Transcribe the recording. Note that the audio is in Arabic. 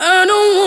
أنو